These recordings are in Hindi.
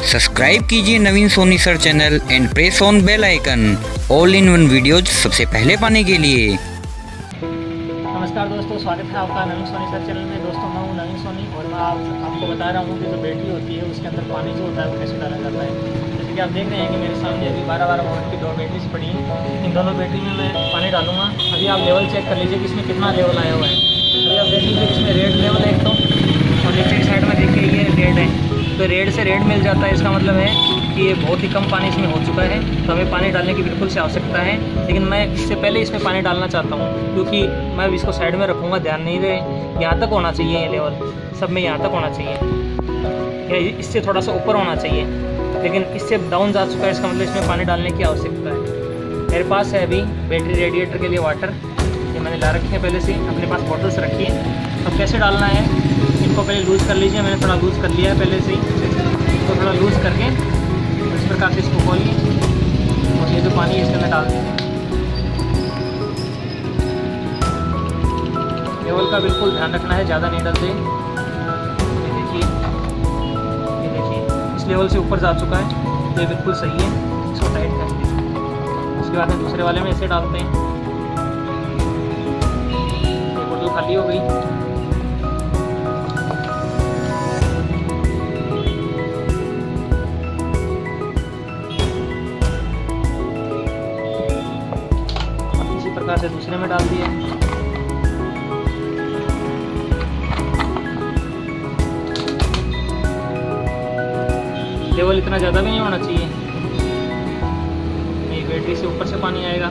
सब्सक्राइब कीजिए Naveen Soni sir channel and press on bell icon. All in one videos सबसे पहले पाने के लिए। नमस्कार दोस्तों स्वागत है आपका नवीन सोनी सर चैनल में। दोस्तों मैं हूँ नवीन सोनी और मैं आप, आपको बता रहा हूँ कि जो बैटरी होती है उसके अंदर पानी जो होता है वो कैसे डाला जाता है। जैसे कि आप देख रहे हैं कि मेरे सामने अभी बारह बारह वोल्ट की दो बैटरीज पड़ी हैं। इन दोनों बैटरी में मैं पानी डालूँगा। अभी आप लेवल चेक कर लीजिए कि इसमें कितना लेवल आया हुआ है। अभी आप देख लीजिए इसमें रेड लेवल है एक तो और नीचे साइड में देखिए ये रेड है। तो रेड से रेड मिल जाता है, इसका मतलब है कि ये बहुत ही कम पानी इसमें हो चुका है। तो हमें पानी डालने की बिल्कुल से आवश्यकता है। लेकिन मैं इससे पहले इसमें पानी डालना चाहता हूँ, क्योंकि मैं अब इसको साइड में रखूँगा, ध्यान नहीं दे। यहाँ तक होना चाहिए ये लेवल सब में यहाँ तक होना चाहिए। या इससे थोड़ा सा ऊपर होना चाहिए। लेकिन इससे डाउन जा चुका है, इसका मतलब इसमें पानी डालने की आवश्यकता है। मेरे पास है अभी बैटरी रेडिएटर के लिए वाटर ये मैंने ला रखे हैं पहले से। अपने पास बॉटल्स रखी है। अब कैसे डालना है? इनको पहले लूज़ कर लीजिए, मैंने थोड़ा लूज़ कर लिया है पहले से ही। इसको थोड़ा लूज़ करके इस प्रकार से इसको खोलिए। और ये जो पानी है इसके अंदर डाल दीजिए लेवल का बिल्कुल ध्यान रखना है, ज़्यादा नहीं डालते। देखिए इस लेवल से ऊपर जा चुका है। तो ये बिल्कुल सही है, इसको टाइट कर दीजिए। उसके बाद में दूसरे वाले में ऐसे डालते हैं। बोतल खाली हो गई। से दूसरे में डाल दिया। लेवल इतना ज़्यादा भी नहीं होना चाहिए। नहीं बैटरी से ऊपर से पानी आएगा।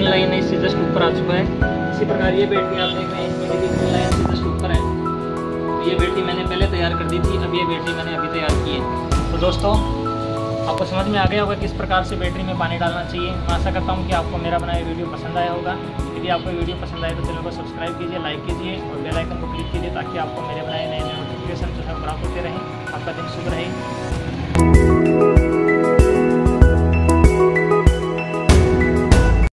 ग्रीन लाइन है इससे जस्ट ऊपर आ चुका है। इसी प्रकार ये बैटरी आप देख रहे हैं इसमें लाइन से जस्ट ऊपर है। तो ये बैटरी मैंने पहले तैयार कर दी थी, अब ये बैटरी मैंने अभी तैयार की है। तो दोस्तों, आपको समझ में आ गया होगा किस प्रकार से बैटरी में पानी डालना चाहिए। मैं आशा करता हूँ कि आपको मेरा बनाया वीडियो पसंद आया होगा। यदि आपको वीडियो पसंद आए तो चैनल को सब्सक्राइब कीजिए लाइक कीजिए और बेल आइकन को क्लिक कीजिए ताकि आपको मेरे बनाए नए नए नोटिफिकेशन जो है प्राप्त होते रहें। आपका दिन शुभ रहे।